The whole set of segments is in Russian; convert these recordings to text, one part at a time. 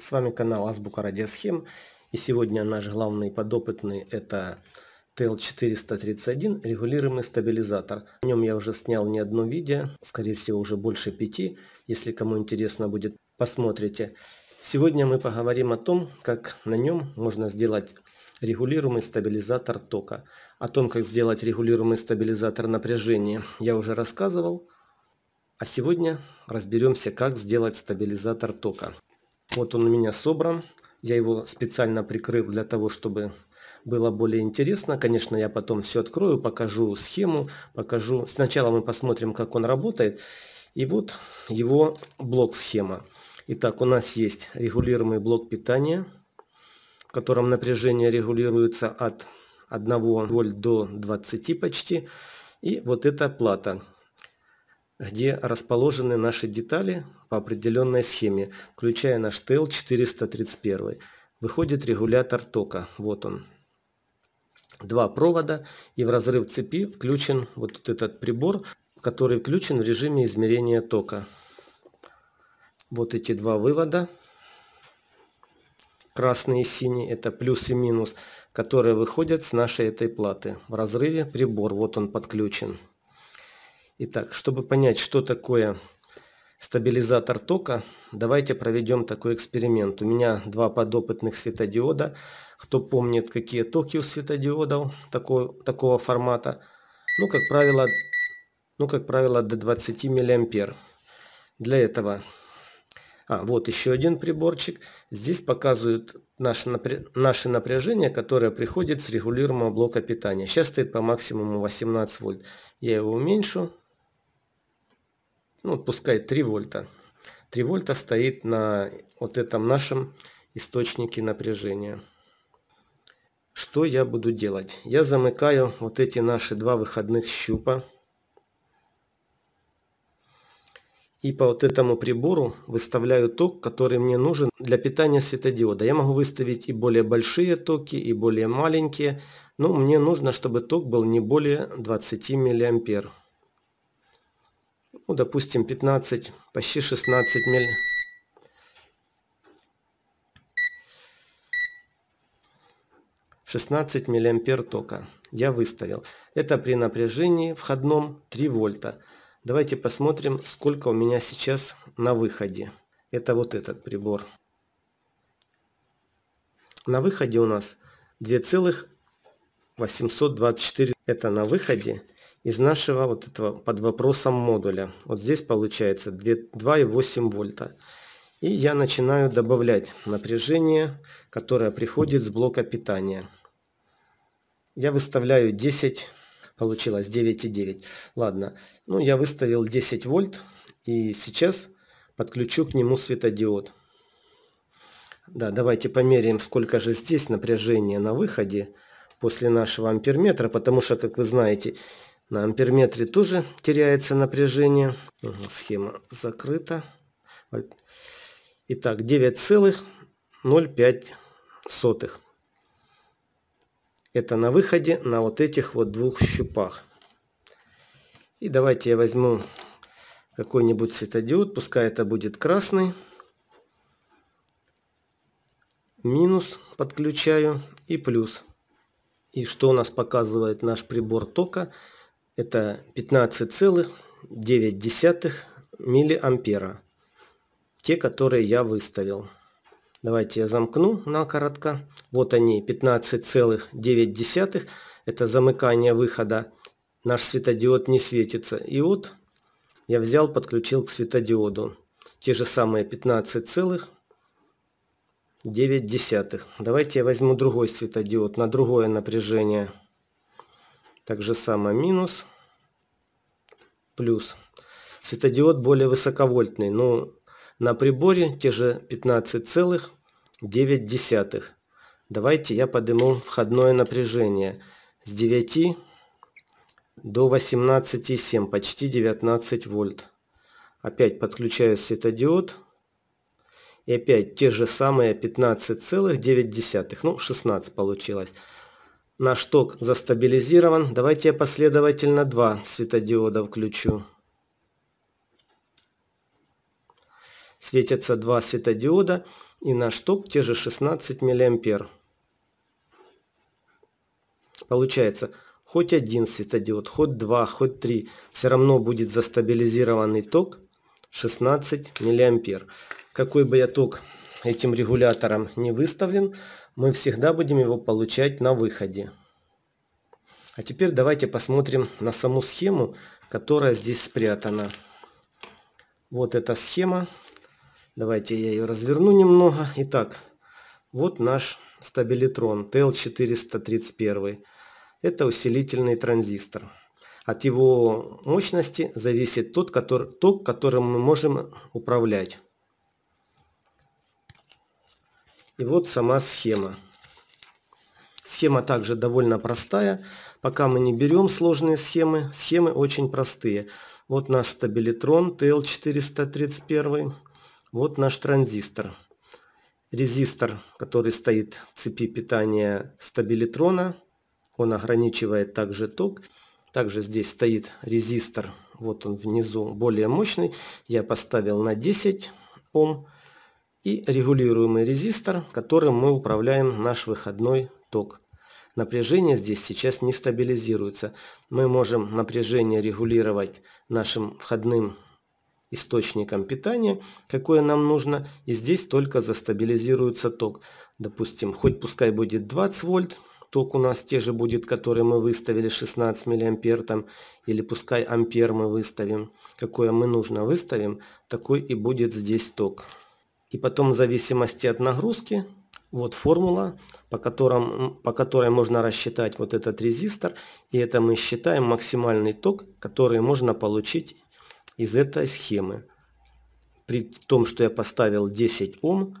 С вами канал Азбука Радиосхем. И сегодня наш главный подопытный это TL431 регулируемый стабилизатор. В нем я уже снял не одно видео, скорее всего уже больше пяти. Если кому интересно будет, посмотрите. Сегодня мы поговорим о том, как на нем можно сделать регулируемый стабилизатор тока. О том, как сделать регулируемый стабилизатор напряжения, я уже рассказывал. А сегодня разберемся, как сделать стабилизатор тока. Вот он у меня собран. Я его специально прикрыл для того, чтобы было более интересно. Конечно, я потом все открою, покажу схему, покажу. Сначала мы посмотрим, как он работает. И вот его блок-схема. Итак, у нас есть регулируемый блок питания, в котором напряжение регулируется от 1 вольт до 20 почти. И вот эта плата, где расположены наши детали по определенной схеме, включая наш TL431. Выходит регулятор тока. Вот он. Два провода и в разрыв цепи включен вот этот прибор, который включен в режиме измерения тока. Вот эти два вывода. Красный и синий это плюс и минус, которые выходят с нашей этой платы. В разрыве прибор, вот он подключен. Итак, чтобы понять, что такое стабилизатор тока, давайте проведем такой эксперимент. У меня два подопытных светодиода. Кто помнит, какие токи у светодиодов такого, такого формата? Ну, как правило, ну, как правило, до 20 миллиампер. Для этого... А, вот еще один приборчик. Здесь показывают наше, напря... наше напряжение, которое приходит с регулируемого блока питания. Сейчас стоит по максимуму 18 вольт. Я его уменьшу ну, пускай 3 вольта. 3 вольта стоит на вот этом нашем источнике напряжения. Что я буду делать? Я замыкаю вот эти наши два выходных щупа. И по вот этому прибору выставляю ток, который мне нужен для питания светодиода. Я могу выставить и более большие токи, и более маленькие. Но мне нужно, чтобы ток был не более 20 миллиампер ну, допустим, 15, почти 16 миль. Шестнадцать миллиампер тока я выставил. Это при напряжении входном 3 вольта. Давайте посмотрим, сколько у меня сейчас на выходе. Это вот этот прибор. На выходе у нас 2,824. Это на выходе из нашего вот этого под вопросом модуля. Вот здесь получается 2,8 вольта. И я начинаю добавлять напряжение, которое приходит с блока питания. Я выставляю 10, получилось 9,9. Ладно, ну я выставил 10 вольт и сейчас подключу к нему светодиод. Да, давайте померяем, сколько же здесь напряжения на выходе после нашего амперметра, потому что, как вы знаете, на амперметре тоже теряется напряжение. Схема закрыта. Итак, 9,05. Это на выходе на вот этих вот двух щупах. И давайте я возьму какой-нибудь светодиод, пускай это будет красный. Минус подключаю и плюс. И что у нас показывает наш прибор тока? Это 15,9 миллиампера. Те, которые я выставил. Давайте я замкну на коротко. Вот они, 15,9. Это замыкание выхода. Наш светодиод не светится. И вот я взял, подключил к светодиоду. Те же самые 15,9. Давайте я возьму другой светодиод на другое напряжение. Так же самое минус, плюс. Светодиод более высоковольтный, но на приборе те же 15,9. Давайте я подниму входное напряжение с 9 до 18,7, почти 19 вольт. Опять подключаю светодиод. И опять те же самые 15,9, ну 16 получилось. Наш ток застабилизирован. Давайте я последовательно два светодиода включу. Светятся два светодиода и наш ток те же 16 миллиампер. Получается, хоть один светодиод, хоть два, хоть три, все равно будет застабилизированный ток 16 миллиампер. Какой бы я ток этим регулятором не выставлен, мы всегда будем его получать на выходе. А теперь давайте посмотрим на саму схему, которая здесь спрятана. Вот эта схема. Давайте я ее разверну немного. Итак, вот наш стабилитрон TL431. Это усилительный транзистор. От его мощности зависит тот, который, ток, которым мы можем управлять. И вот сама схема. Схема также довольно простая. Пока мы не берем сложные схемы, схемы очень простые. Вот наш стабилитрон TL431. Вот наш транзистор. Резистор, который стоит в цепи питания стабилитрона, он ограничивает также ток. Также здесь стоит резистор, вот он внизу, более мощный. Я поставил на 10 Ом и регулируемый резистор, которым мы управляем наш выходной ток. Напряжение здесь сейчас не стабилизируется. Мы можем напряжение регулировать нашим входным источником питания, какое нам нужно, и здесь только застабилизируется ток. Допустим, хоть пускай будет 20 вольт, ток у нас те же будет, который мы выставили 16 миллиампер там, или пускай ампер мы выставим, какое мы нужно выставим, такой и будет здесь ток. И потом в зависимости от нагрузки, вот формула, по, которым, по которой можно рассчитать вот этот резистор. И это мы считаем максимальный ток, который можно получить из этой схемы. При том, что я поставил 10 Ом,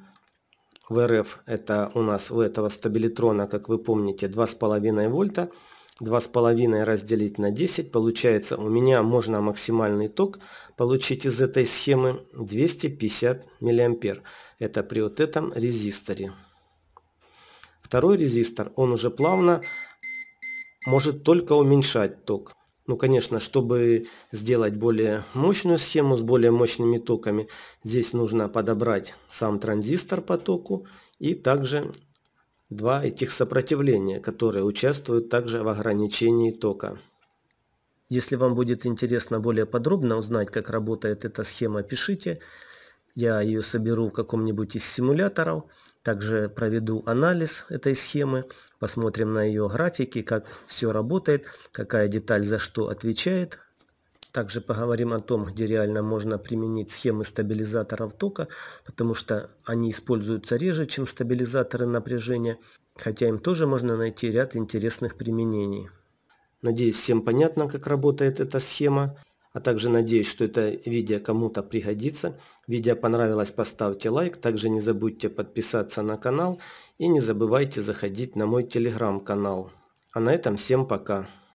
в РФ это у нас у этого стабилитрона, как вы помните, 2,5 вольта. 2,5 разделить на 10, получается у меня можно максимальный ток получить из этой схемы 250 миллиампер. Это при вот этом резисторе. Второй резистор, он уже плавно может только уменьшать ток. Ну, конечно, чтобы сделать более мощную схему с более мощными токами, здесь нужно подобрать сам транзистор по току и также два этих сопротивления, которые участвуют также в ограничении тока. Если вам будет интересно более подробно узнать, как работает эта схема, пишите. Я ее соберу в каком-нибудь из симуляторов. Также проведу анализ этой схемы, посмотрим на ее графики, как все работает, какая деталь за что отвечает. Также поговорим о том, где реально можно применить схемы стабилизаторов тока, потому что они используются реже, чем стабилизаторы напряжения, хотя им тоже можно найти ряд интересных применений. Надеюсь, всем понятно, как работает эта схема. А также надеюсь, что это видео кому-то пригодится. Видео понравилось, поставьте лайк. Также не забудьте подписаться на канал. И не забывайте заходить на мой телеграм-канал. А на этом всем пока.